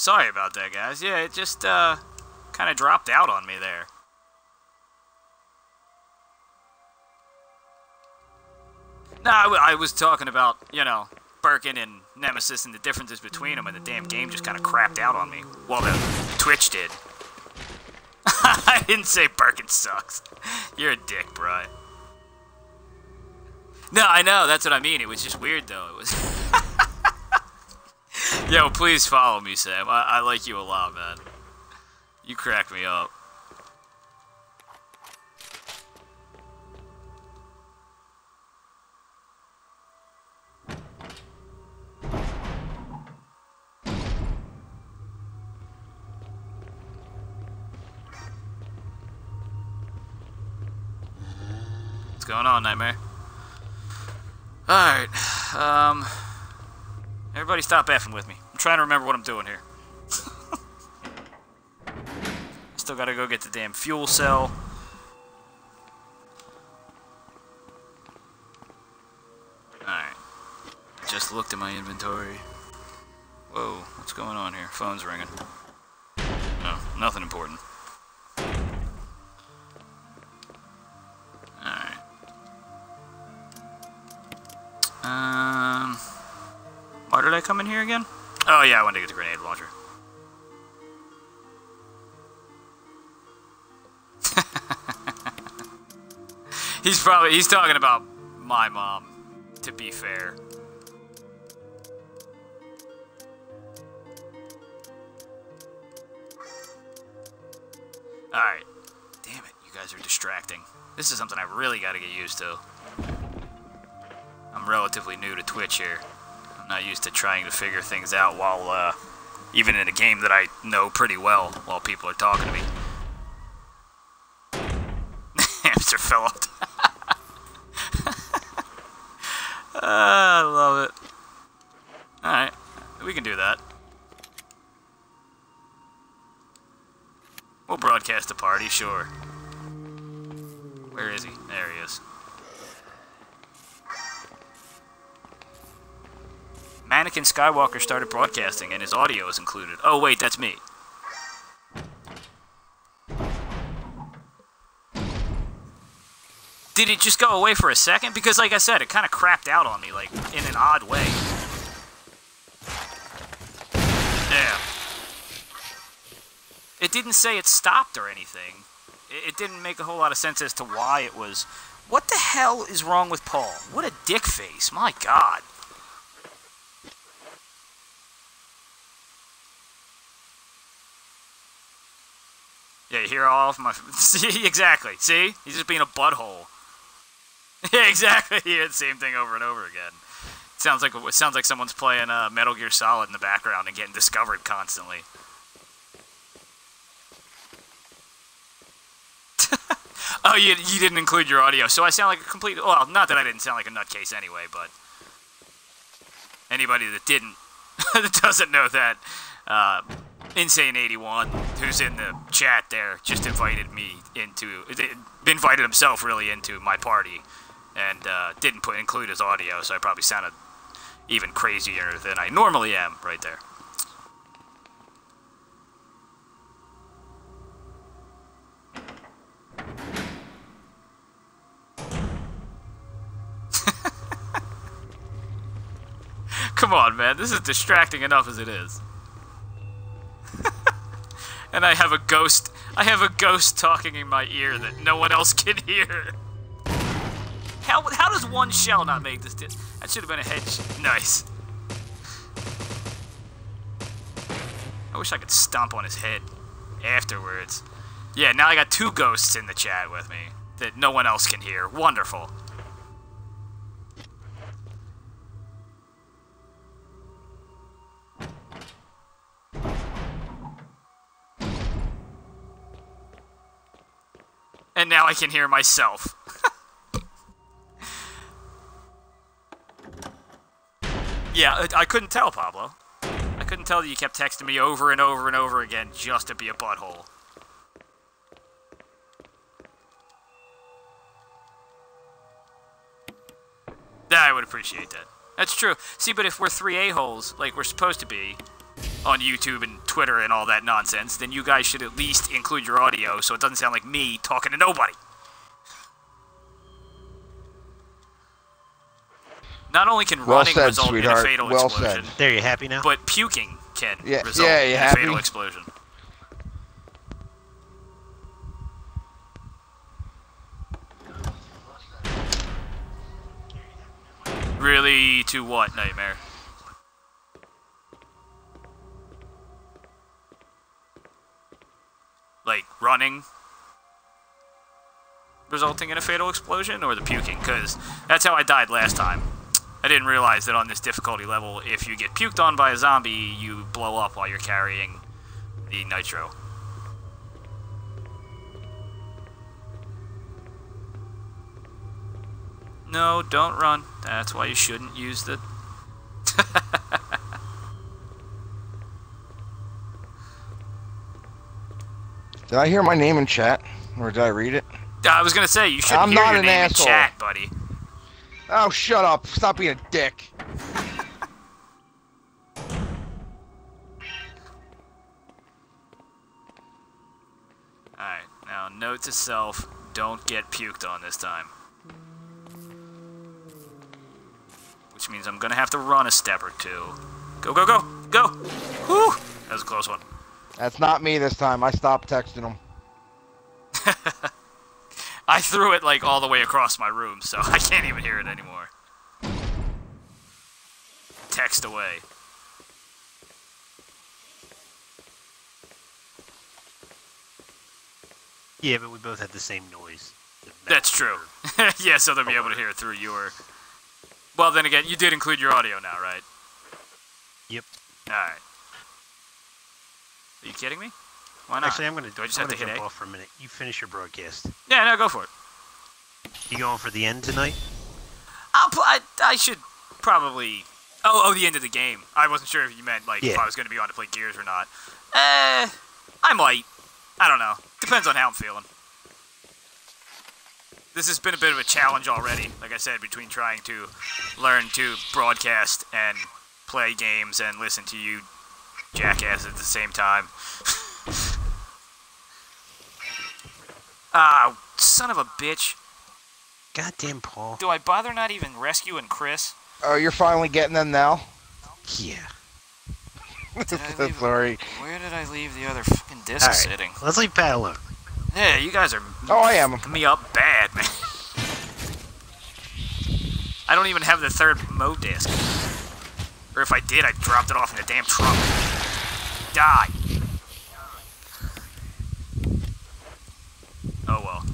Sorry about that, guys. Yeah, it just, uh, kind of dropped out on me there. No, I, was talking about, you know, Birkin and Nemesis and the differences between them, and the damn game just kind of crapped out on me. Well, the Twitch did. I didn't say Birkin sucks. You're a dick, bro. No, I know. That's what I mean. It was just weird, though. It was. Yo, please follow me, Sam. I, I like you a lot, man. You crack me up. What's going on, Nightmare? Alright, um... Everybody stop effing with me. I'm trying to remember what I'm doing here. Still gotta go get the damn fuel cell. Alright. Just looked at my inventory. Whoa, what's going on here? Phone's ringing. No, nothing important. I come in here again? Oh yeah, I wanted to get the grenade launcher. he's probably he's talking about my mom, to be fair. Alright. Damn it, you guys are distracting. This is something I really gotta get used to. I'm relatively new to Twitch here. Not used to trying to figure things out while, uh, even in a game that I know pretty well while people are talking to me. Hamster fell off. Ah, I love it. Alright, we can do that. We'll broadcast a party, sure. Where is he? There he is. Manakin Skywalker started broadcasting and his audio is included. Oh, wait, that's me. Did it just go away for a second? Because, like I said, it kind of crapped out on me, like, in an odd way. Yeah. It didn't say it stopped or anything. It, it didn't make a whole lot of sense as to why it was... What the hell is wrong with Paul? What a dick face. My god. Yeah, you hear all of my... See, exactly. See? He's just being a butthole. Exactly. Yeah, the same thing over and over again. Sounds like it sounds like someone's playing uh, Metal Gear Solid in the background and getting discovered constantly. oh, you you didn't include your audio, so I sound like a complete. Well, not that I didn't sound like a nutcase anyway, but anybody that didn't that doesn't know that. Uh, Insane81, who's in the chat there, just invited me into, invited himself really into my party, and uh, didn't put include his audio, so I probably sounded even crazier than I normally am right there. Come on, man, this is distracting enough as it is. And I have a ghost. I have a ghost talking in my ear that no one else can hear. How how does one shell not make this? That should have been a head. nice. I wish I could stomp on his head afterwards. Yeah, now I got two ghosts in the chat with me that no one else can hear. Wonderful. I can hear myself. yeah, I couldn't tell, Pablo. I couldn't tell that you kept texting me over and over and over again just to be a butthole. Yeah, I would appreciate that. That's true. See, but if we're three a-holes, like we're supposed to be, on YouTube and Twitter and all that nonsense, then you guys should at least include your audio so it doesn't sound like me talking to nobody. Not only can Well running said, result in a fatal Well explosion, said. There, you happy now? but puking can Yeah, result yeah, you in happy? a fatal explosion. Really, to what, Nightmare? Like, running? Resulting in a fatal explosion, or the puking? Because that's how I died last time. I didn't realize that on this difficulty level, if you get puked on by a zombie, you blow up while you're carrying the nitro. No, don't run. That's why you shouldn't use the... Did I hear my name in chat? Or did I read it? I was gonna say, you shouldn't I'm hear not your an name asshole. in chat, buddy. Oh, shut up. Stop being a dick. Alright, now note to self, don't get puked on this time. Which means I'm gonna have to run a step or two. Go, go, go, go! Whew! That was a close one. That's not me this time. I stopped texting him. I threw it like all the way across my room, so I can't even hear it anymore. Text away. yeah, but we both had the same noise. That's true. yeah, so they'll be able to hear it through your. Well, then again, you did include your audio now, right? Yep. Alright. Are you kidding me? Why not? Actually, I'm gonna. Do I just I'm have to hit jump A? off for a minute. You finish your broadcast. Yeah, no, go for it. You going for the end tonight? I'll pl- I, I should probably. Oh, oh, the end of the game. I wasn't sure if you meant like if I was going to be on to play Gears or not. Eh, I might. I don't know. Depends on how I'm feeling. This has been a bit of a challenge already. Like I said, between trying to learn to broadcast and play games and listen to you jackass at the same time. Ah, son of a bitch. Goddamn, Paul. Do I bother not even rescuing Chris? Oh, you're finally getting them now? Yeah. Did leave- Sorry. Where did I leave the other fucking disc All right. sitting? Let's leave Pat alone. Yeah, you guys are Oh, I am. fucking me up bad, man. I don't even have the third mo disc. Or if I did, I dropped it off in the damn trunk. Die. Oh well.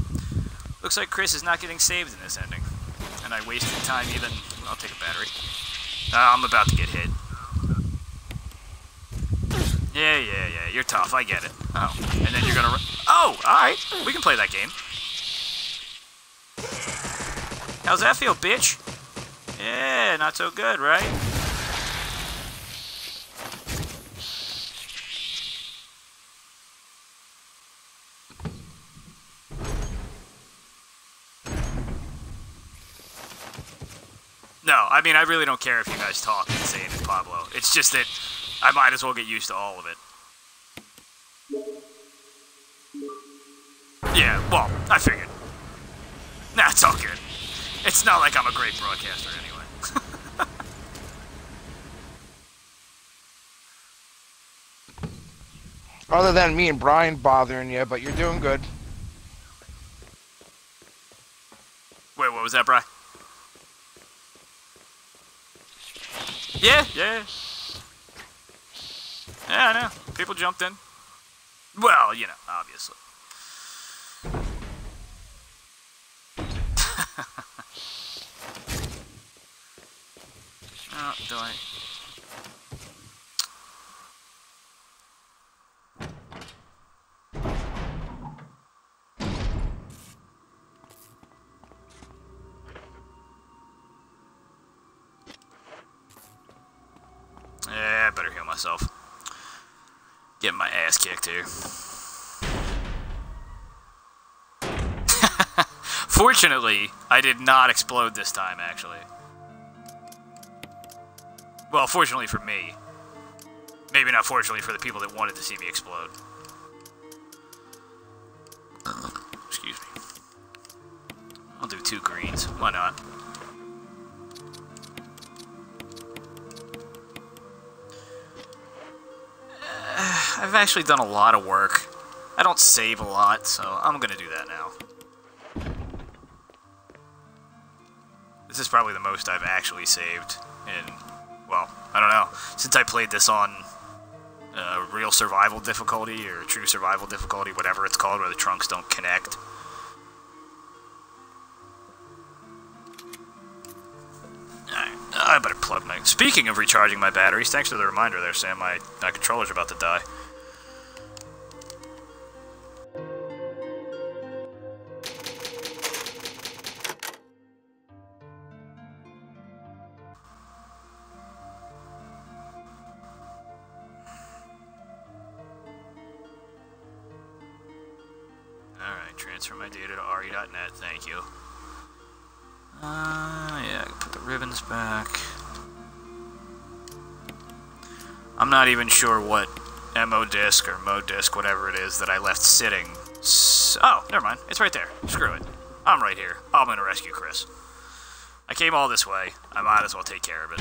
Looks like Chris is not getting saved in this ending. And I wasted time even... I'll take a battery. Uh, I'm about to get hit. Yeah, yeah, yeah. You're tough. I get it. Oh, and then you're gonna. Oh, all right. We can play that game. How's that feel, bitch? Yeah, not so good, right? No, I mean, I really don't care if you guys talk and Pablo. It's just that I might as well get used to all of it. Yeah, well, I figured. Nah, it's all good. It's not like I'm a great broadcaster anyway. Other than me and Brian bothering you, but you're doing good. Wait, what was that, Bry? Yeah, yeah. Yeah, I know. People jumped in. Well, you know, obviously. oh, do I better heal myself. Getting my ass kicked here. Fortunately, I did not explode this time, actually. Well, fortunately for me. Maybe not fortunately for the people that wanted to see me explode. Excuse me. I'll do two greens. Why not? I've actually done a lot of work. I don't save a lot, so I'm gonna do that now. This is probably the most I've actually saved in, well, I don't know, since I played this on uh, real survival difficulty or true survival difficulty, whatever it's called, where the trunks don't connect. Alright, I better plug my... Speaking of recharging my batteries, thanks for the reminder there, Sam. My, my controller's about to die. Alright, transfer my data to re.net, thank you. Uh, yeah, put the ribbons back. I'm not even sure what MO disk or MO disk, whatever it is, that I left sitting. Oh, never mind. It's right there. Screw it. I'm right here. I'm gonna rescue Chris. I came all this way. I might as well take care of it.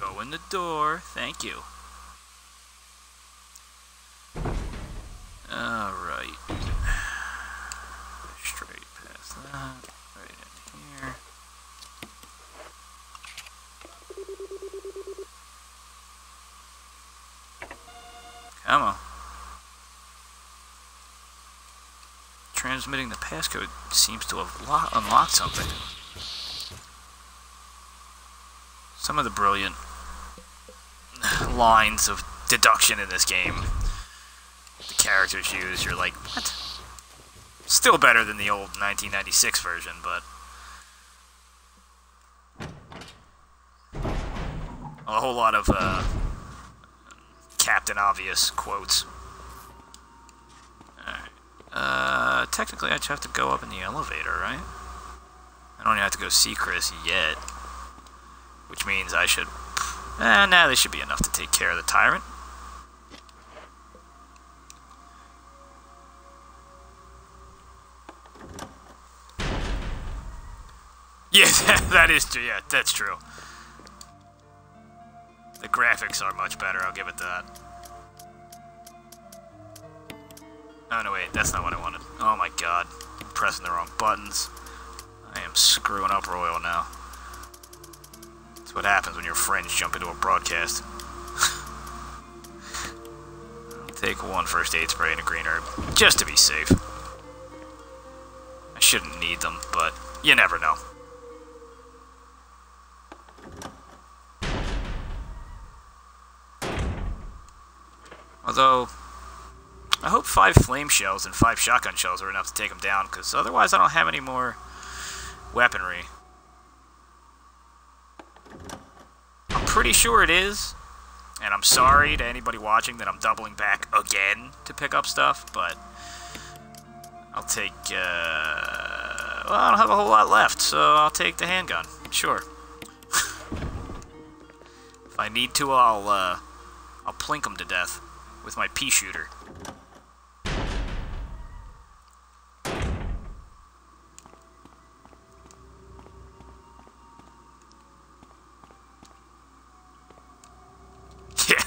Go in the door. Thank you. Alright. Straight past that. Right in here. Come on. Transmitting the passcode seems to have lo- unlocked something. Some of the brilliant lines of deduction in this game the characters use, you're like, what? Still better than the old 1996 version, but. A whole lot of uh, Captain Obvious quotes. Alright. Uh, technically, I just have to go up in the elevator, right? I don't even have to go see Chris yet. Which means I should. Eh, nah, this should be enough to take care of the tyrant. Yeah, that is true. Yeah, that's true. The graphics are much better, I'll give it that. Oh, no, wait, that's not what I wanted. Oh my god. I'm pressing the wrong buttons. I am screwing up Royal now. What happens when your friends jump into a broadcast. Take one first aid spray and a green herb, just to be safe. I shouldn't need them, but you never know. Although, I hope five flame shells and five shotgun shells are enough to take them down, because otherwise I don't have any more weaponry. Pretty sure it is, and I'm sorry to anybody watching that I'm doubling back again to pick up stuff, but I'll take, uh, well, I don't have a whole lot left, so I'll take the handgun, sure. if I need to, I'll, uh, I'll plink them to death with my pea shooter. Yeah. You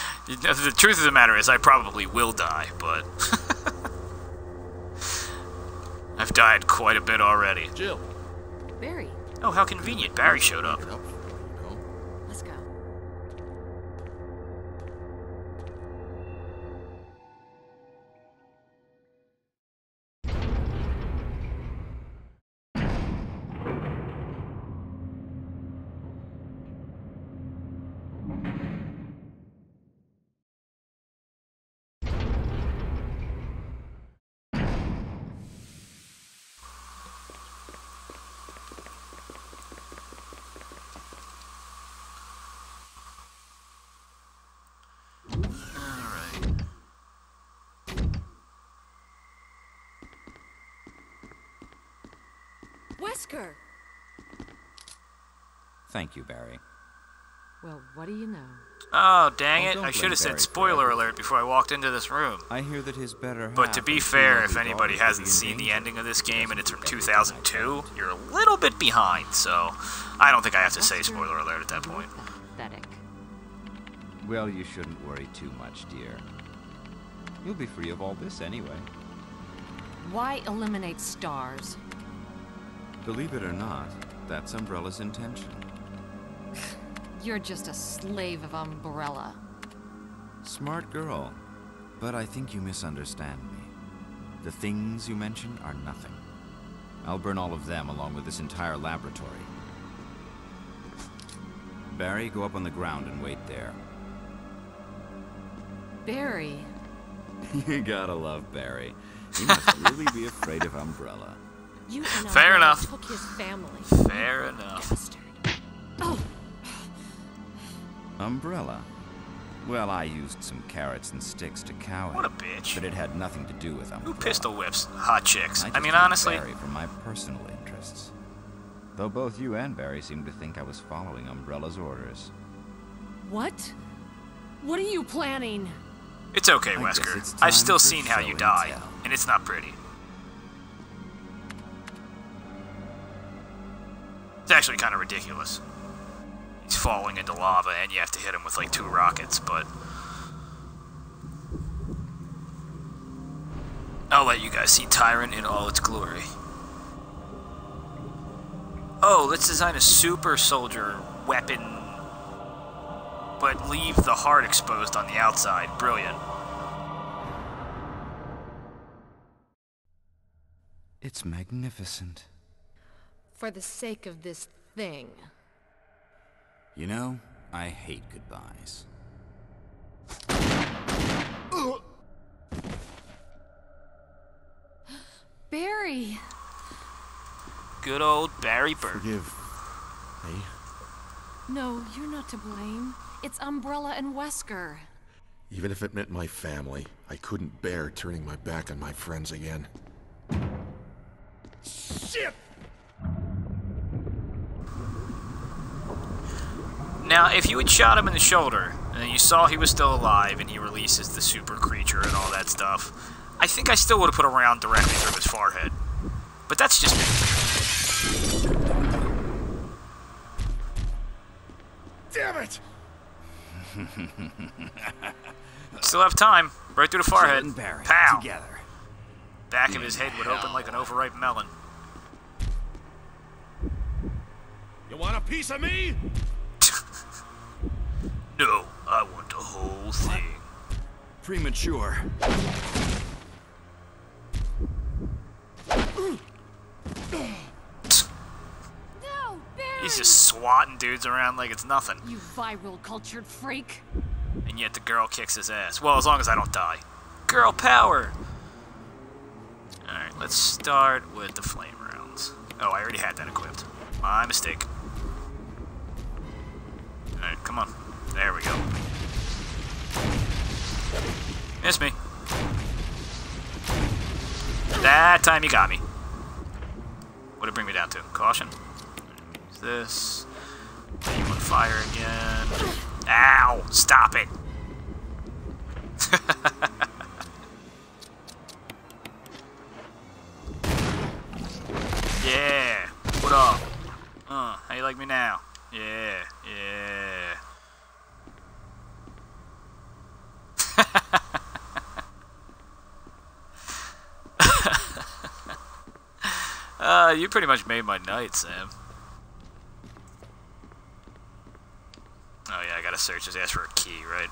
know, the truth of the matter is, I probably will die, but I've died quite a bit already. Jill. Barry, Oh, how convenient! Barry showed up. Wesker! Thank you, Barry. Well, what do you know? Oh, dang it. don't I should have said spoiler alert before I walked into this room. I hear that his better half But to be fair, if anybody hasn't seen the ending of this game and it's from 2002, you're a little bit behind, so I don't think I have to say spoiler alert at that point. Pathetic. Well, you shouldn't worry too much, dear. You'll be free of all this anyway. Why eliminate S.T.A.R.S.? Believe it or not, that's Umbrella's intention. You're just a slave of Umbrella. Smart girl. But I think you misunderstand me. The things you mention are nothing. I'll burn all of them along with this entire laboratory. Barry, go up on the ground and wait there. Barry, you gotta love Barry. He must really be afraid of Umbrella. You Fair enough. took his family. Fair enough. Bastard. Oh, Umbrella? Well, I used some carrots and sticks to cow him. What a bitch. But it had nothing to do with Umbrella. Who pistol whips hot chicks? I, just mean, honestly, Barry for my personal interests. Though both you and Barry seem to think I was following Umbrella's orders. what? What are you planning? it's okay, I Wesker. it's I've still seen how you die, tell. and it's not pretty. Actually kind of ridiculous. He's falling into lava, and you have to hit him with like two rockets, but. I'll let you guys see Tyrant in all its glory. Oh, let's design a super soldier weapon, but leave the heart exposed on the outside. Brilliant. It's magnificent. For the sake of this thing. You know, I hate goodbyes. Barry! Good old Barry Burke. Forgive me. No, you're not to blame. It's Umbrella and Wesker. Even if it meant my family, I couldn't bear turning my back on my friends again. Shit! Now, if you had shot him in the shoulder, and you saw he was still alive, and he releases the super creature and all that stuff, I think I still would have put a round directly through his forehead. But that's just me. Damn it! Still have time. Right through the forehead. Pow! together. Back of his head would open like an overripe melon. You want a piece of me? No, I want the whole thing. Premature. No, Barry! He's just swatting dudes around like it's nothing. You viral cultured freak. And yet the girl kicks his ass. Well, as long as I don't die. Girl power! Alright, let's start with the flame rounds. Oh, I already had that equipped. My mistake. Alright, come on. There we go. Miss me. That time you got me. What'd it bring me down to? Caution. Use this. You on fire again. Ow! Stop it! yeah! What up? Uh, how you like me now? Yeah, yeah. uh, you pretty much made my night, Sam. Oh yeah, I gotta search his ass for a key, right?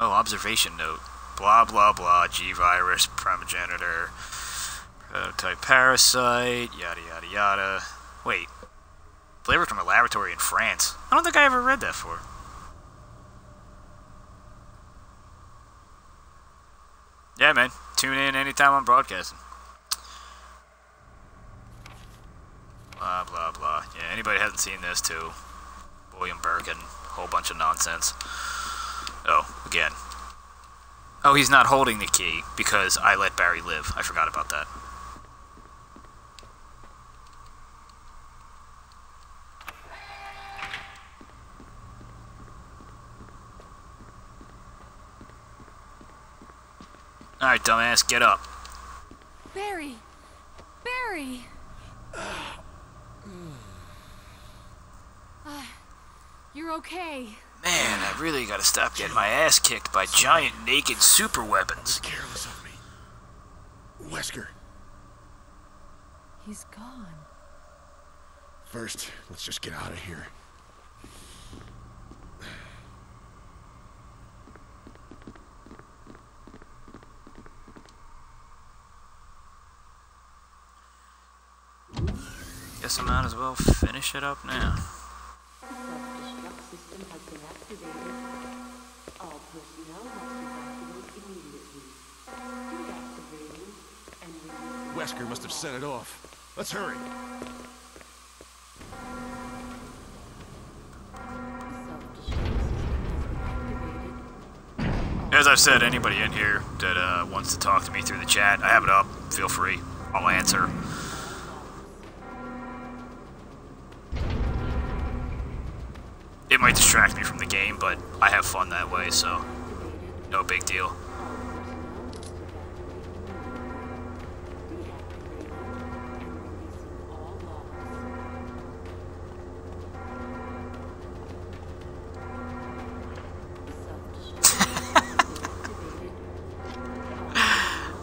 Oh, observation note. Blah blah blah. G virus, primogenitor, prototype parasite, yada yada yada. Wait, flavor from a laboratory in France. I don't think I ever read that for. Yeah, man. Tune in anytime I'm broadcasting. blah, blah, blah. Yeah, anybody hasn't seen this, too. William Birkin, whole bunch of nonsense. Oh, again. Oh, he's not holding the key because I let Barry live. I forgot about that. Alright, dumbass, get up. Barry! Barry! You're okay. Man, I really gotta stop getting my ass kicked by giant naked super weapons. Careless of me. Wesker, He's gone. first, let's just get out of here. Guess I might as well finish it up now. System has been activated. All personnel must evacuate immediately. Deactivating and Wesker must have set it off. Let's hurry. As I've said, anybody in here that uh, wants to talk to me through the chat, I have it up. Feel free. I'll answer. It might distract me from the game, but I have fun that way, so no big deal.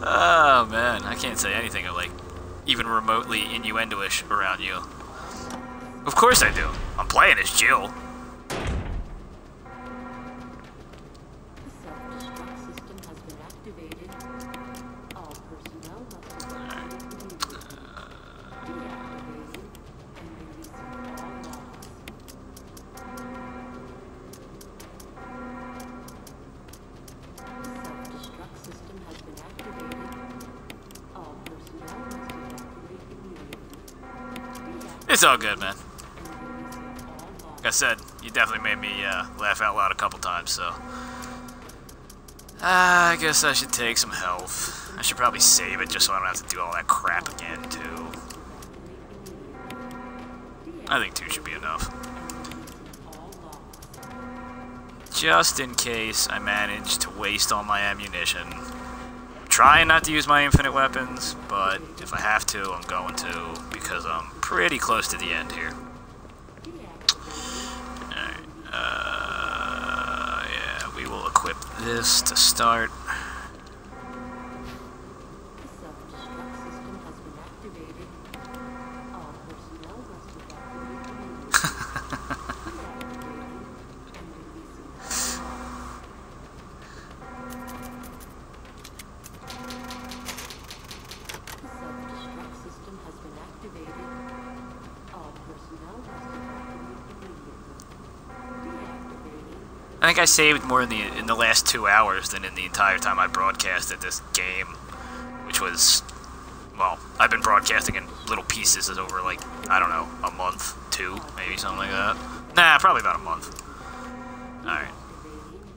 Oh man, I can't say anything like even remotely innuendo-ish around you. Of course I do. I'm playing as Jill. It's all good, man. Like I said, you definitely made me uh, laugh out loud a couple times, so. Uh, I guess I should take some health. I should probably save it just so I don't have to do all that crap again, too. I think two should be enough. Just in case I manage to waste all my ammunition. Trying not to use my infinite weapons, but if I have to, I'm going to, because I'm pretty close to the end here. Alright, uh, yeah, we will equip this to start. Think I saved more in the in the last two hours than in the entire time I broadcasted this game, which was, well, I've been broadcasting in little pieces over like I don't know a month, two, maybe something like that. Nah, probably about a month. All right.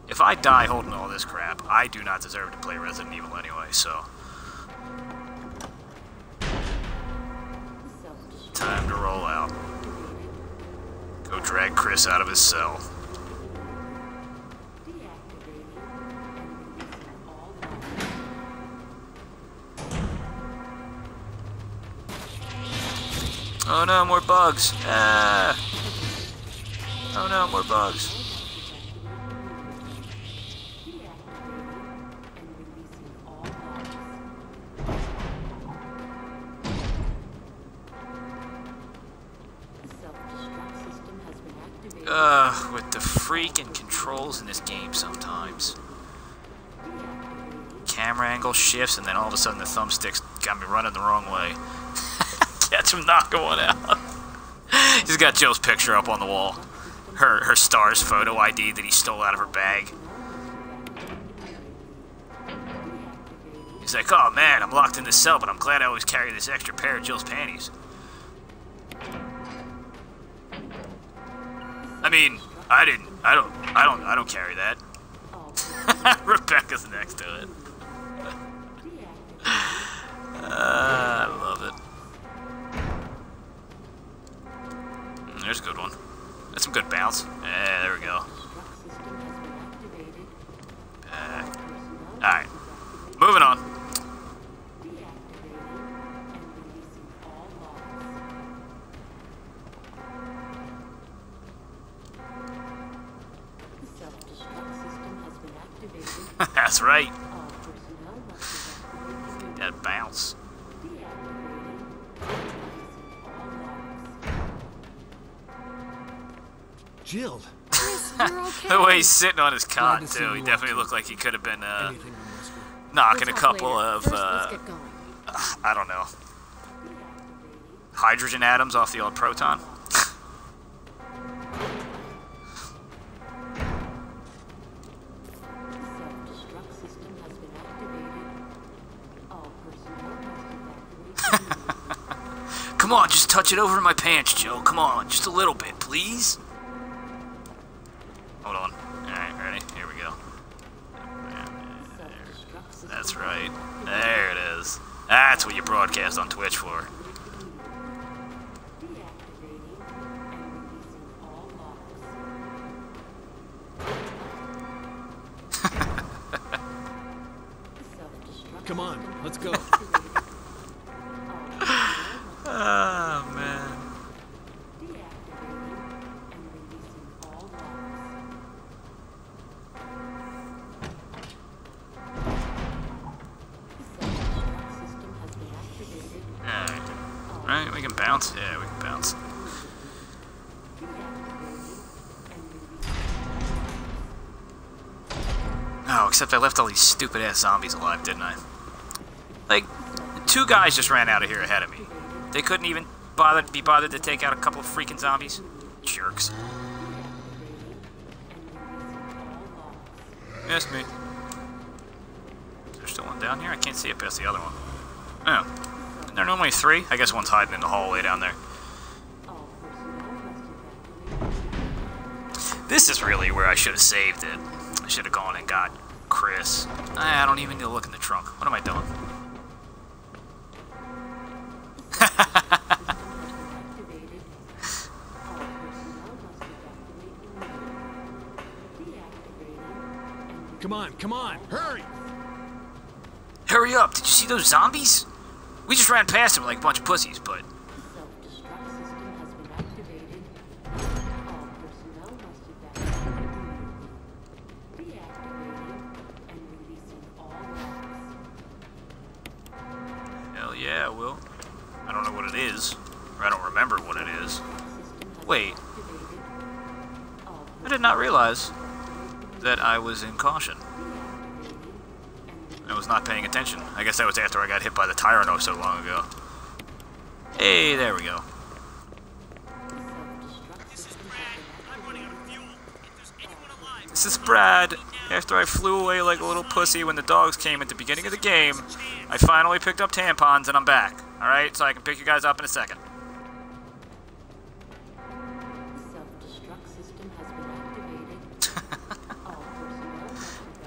If I die holding all this crap, I do not deserve to play Resident Evil anyway. So time to roll out. Go drag Chris out of his cell. Oh no, more bugs. Ah. Oh no, more bugs. Ugh, with the freaking controls in this game sometimes. Camera angle shifts and then all of a sudden the thumbsticks got me running the wrong way. Catch him knocking one out. He's got Jill's picture up on the wall. Her her star's photo ID that he stole out of her bag. He's like, oh man, I'm locked in this cell, but I'm glad I always carry this extra pair of Jill's panties. I mean, I didn't. I don't. I don't. I don't carry that. Rebecca's next to it. Uh, There's a good one. That's some good bounce. Yeah, there we go. Uh, Alright. Moving on. That's right. Way he's sitting on his cot too, he definitely looked like he could have been uh, anything on this one? knocking a couple of First, uh, let's get going. I don't know, hydrogen atoms off the old proton. Self-destruct system has been activated. All personnel must evacuate immediately. Come on, just touch it over my pants, Joe. Come on, just a little bit, please. That's what you broadcast on Twitch for. Deactivating and releasing all logs. Self-destruct Come on, let's go. These stupid ass zombies alive, didn't I? Like, two guys just ran out of here ahead of me. They couldn't even bother be bothered to take out a couple of freaking zombies. Jerks. Missed me. Is there still one down here? I can't see it past the other one. Oh. Isn't there normally three? I guess one's hiding in the hallway down there. all personnel must evacuate. This is really where I should have saved it. I should have gone and got Chris. I don't even need to look in the trunk. What am I doing? Activated. All personnel must evacuate immediately. Deactivating and Come on, come on, hurry! Hurry up! Did you see those zombies? We just ran past them like a bunch of pussies, but realize that I was in caution. I was not paying attention. I guess that was after I got hit by the Tyranno so long ago. Hey, there we go. has been activated. This is Brad. After I flew away like a little pussy when the dogs came at the beginning of the game, I finally picked up tampons and I'm back. Alright, so I can pick you guys up in a second.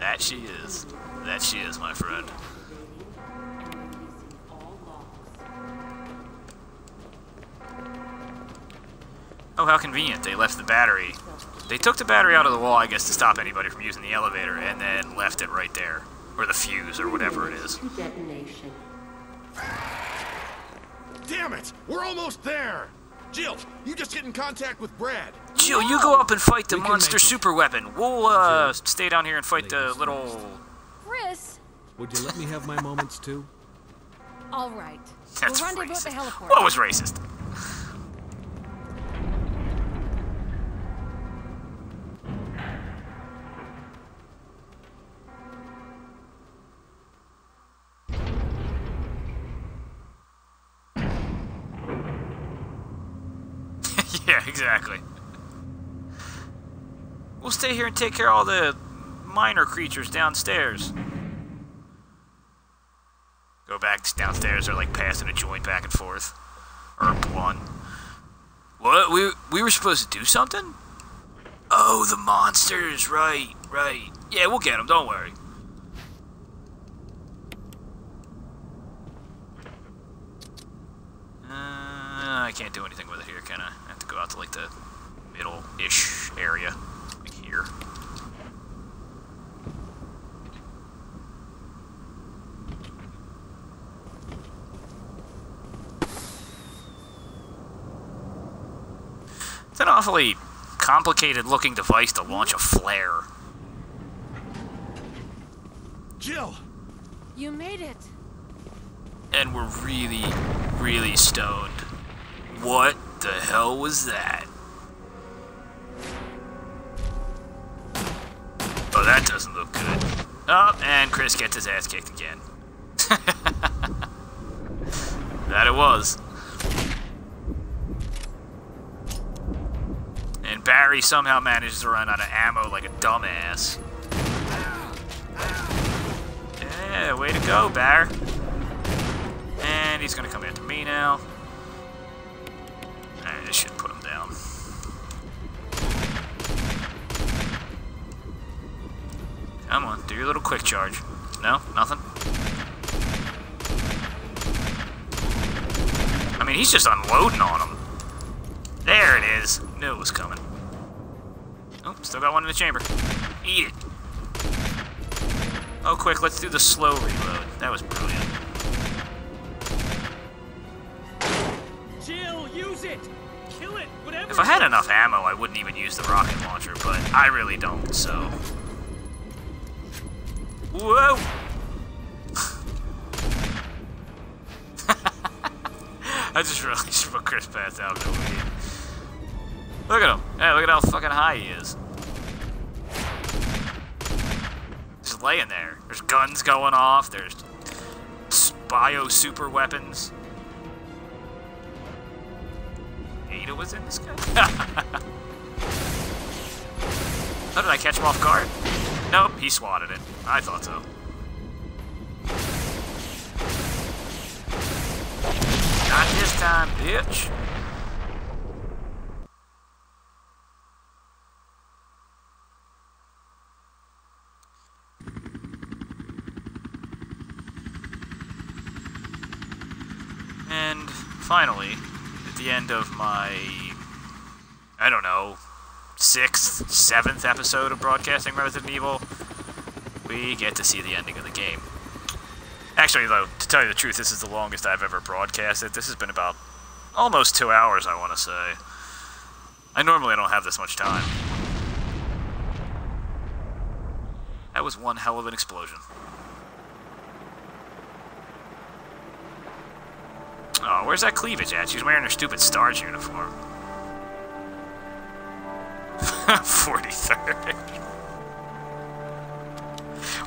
That she is. That she is, my friend. Activating and releasing all logs. Oh, how convenient. They left the battery. They took the battery out of the wall, I guess, to stop anybody from using the elevator, and then left it right there. Or the fuse, or whatever it is. Detonation. Damn it! We're almost there! Jill, you just get in contact with Brad. Jill, you go up and fight the We monster make super weapon. We'll, uh, stay down here and fight the little... Chris! Would you let me have my moments too? All right. That's we'll rendezvous at the racist. heliport. What was racist? yeah, exactly. We'll stay here and take care of all the minor creatures downstairs. Go back downstairs. They're like passing a joint back and forth, or blunt. What? We we were supposed to do something? Oh, the monsters! Right, right. Yeah, we'll get them. Don't worry. Uh, I can't do anything with it here, can I? I have to go out to like the middle-ish area, here. It's an awfully complicated looking device to launch a flare. Jill! You made it. And we're really, really stoned. What the hell was that? Oh, that doesn't look good. Oh, and Chris gets his ass kicked again. that it was. And Barry somehow manages to run out of ammo like a dumbass. Yeah, way to go, Bear. And he's gonna come after me now. Come on, do your little quick charge. No? Nothing? I mean, he's just unloading on him. There it is. Knew it was coming. Oh, still got one in the chamber. Eat it. Oh, quick, let's do the slow reload. That was brilliant. Jill, use it! Kill it! Whatever! If I had enough ammo, I wouldn't even use the rocket launcher, but I really don't, so... Whoa! I just realized what Chris passed out. Idiot. Look at him. Hey, look at how fucking high he is. Just laying there. There's guns going off. There's bio super weapons. Ada was in this guy? How did I catch him off guard? Nope, he swatted it. I thought so. Not this time, bitch. And finally, at the end of my, I don't know, sixth, seventh episode of broadcasting Resident Evil, we get to see the ending of the game. Actually, though, to tell you the truth, this is the longest I've ever broadcasted. This has been about almost two hours, I want to say. I normally don't have this much time. That was one hell of an explosion. Oh, where's that cleavage at? She's wearing her stupid S.T.A.R.S uniform. 43rd.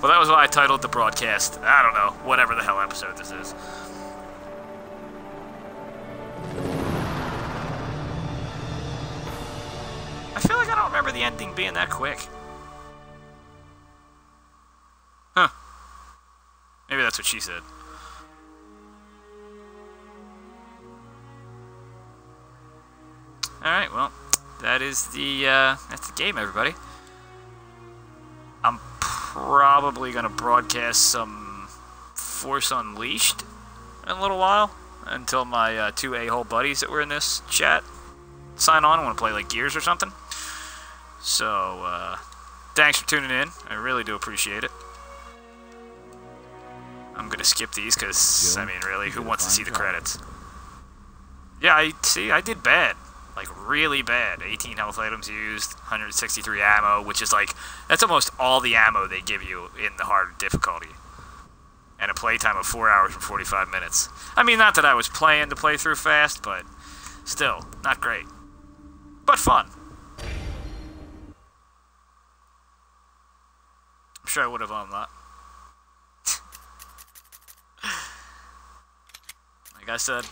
Well, that was why I titled the broadcast, I don't know, whatever the hell episode this is. I feel like I don't remember the ending being that quick. Huh. Maybe that's what she said. Alright, well, that is the, uh, that's the game, everybody. I'm probably going to broadcast some Force Unleashed in a little while until my uh, two a-hole buddies that were in this chat sign on and want to play like Gears or something. So, uh, thanks for tuning in. I really do appreciate it. I'm going to skip these because, I mean, really, who wants to see the credits? Yeah, I see, I did bad like really bad. 18 health items used, 163 ammo, which is like that's almost all the ammo they give you in the hard difficulty. And a playtime of 4 hours and 45 minutes. I mean, not that I was playing to play through fast, but still, not great. But fun. I'm sure I would have that. like I said,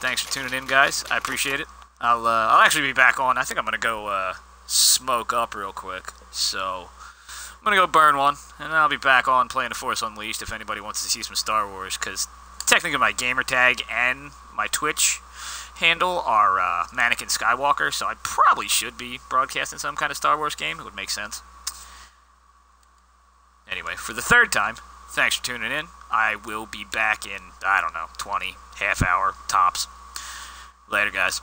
thanks for tuning in, guys. I appreciate it. I'll uh, I'll actually be back on. I think I'm gonna go uh, smoke up real quick. So I'm gonna go burn one, and I'll be back on playing the Force Unleashed if anybody wants to see some Star Wars. Because technically my gamer tag and my Twitch handle are uh, Manakin Skywalker, so I probably should be broadcasting some kind of Star Wars game. It would make sense. Anyway, for the third time, thanks for tuning in. I will be back in I don't know 20 half hour tops. Later, guys.